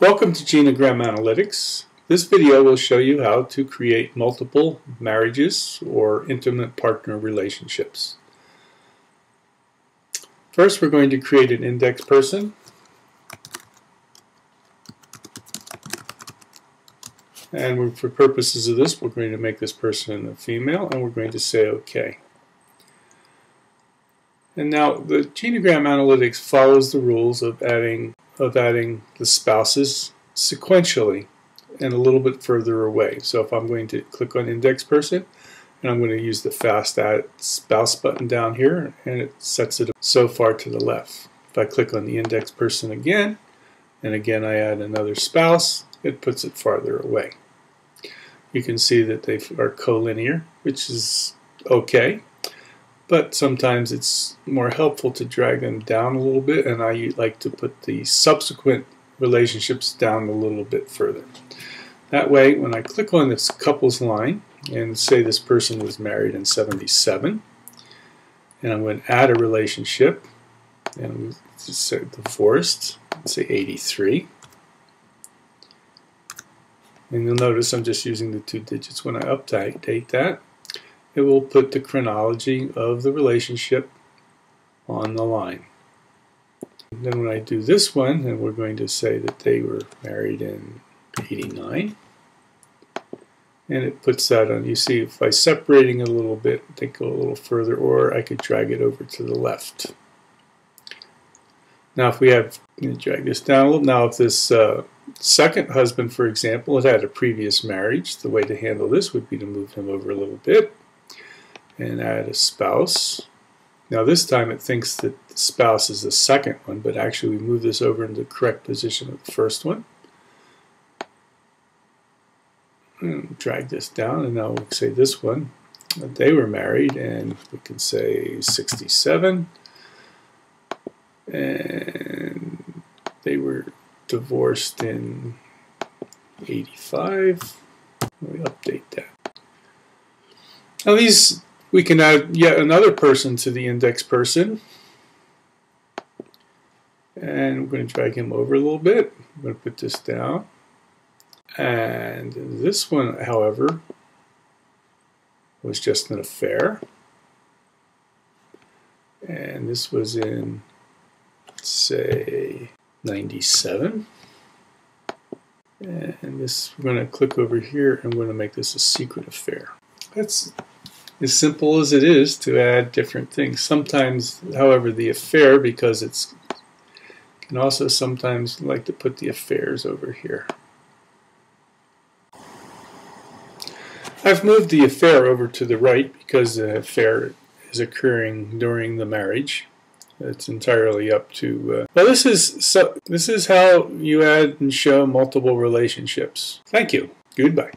Welcome to Genogram Analytics. This video will show you how to create multiple marriages or intimate partner relationships. First we're going to create an index person. And for purposes of this we're going to make this person a female and we're going to say OK. And now the Genogram Analytics follows the rules of adding of adding the spouses sequentially and a little bit further away. So if I'm going to click on index person and I'm going to use the fast add spouse button down here and it sets it so far to the left. If I click on the index person again and again I add another spouse, it puts it farther away. You can see that they are collinear, which is okay but sometimes it's more helpful to drag them down a little bit and I like to put the subsequent relationships down a little bit further. That way when I click on this couples line and say this person was married in 77 and I'm going to add a relationship and say divorced, let's say 83 and you'll notice I'm just using the two digits when I update that it will put the chronology of the relationship on the line. And then when I do this one, and we're going to say that they were married in 89, and it puts that on. You see, if I separating a little bit, they go a little further, or I could drag it over to the left. Now, if we have, drag this down a little. Now, if this uh, second husband, for example, had had a previous marriage, the way to handle this would be to move him over a little bit and add a spouse. Now this time it thinks that the spouse is the second one, but actually we move this over into the correct position of the first one. And drag this down, and now we'll say this one. They were married, and we can say 67. And they were divorced in 85. We update that. Now these we can add yet another person to the index person. And we're going to drag him over a little bit. I'm going to put this down. And this one, however, was just an affair. And this was in, say, 97. And this, we're going to click over here and we're going to make this a secret affair. That's as simple as it is to add different things. Sometimes, however, the affair, because it's can also sometimes like to put the affairs over here. I've moved the affair over to the right because the affair is occurring during the marriage. It's entirely up to. Uh, well, this is so. This is how you add and show multiple relationships. Thank you. Goodbye.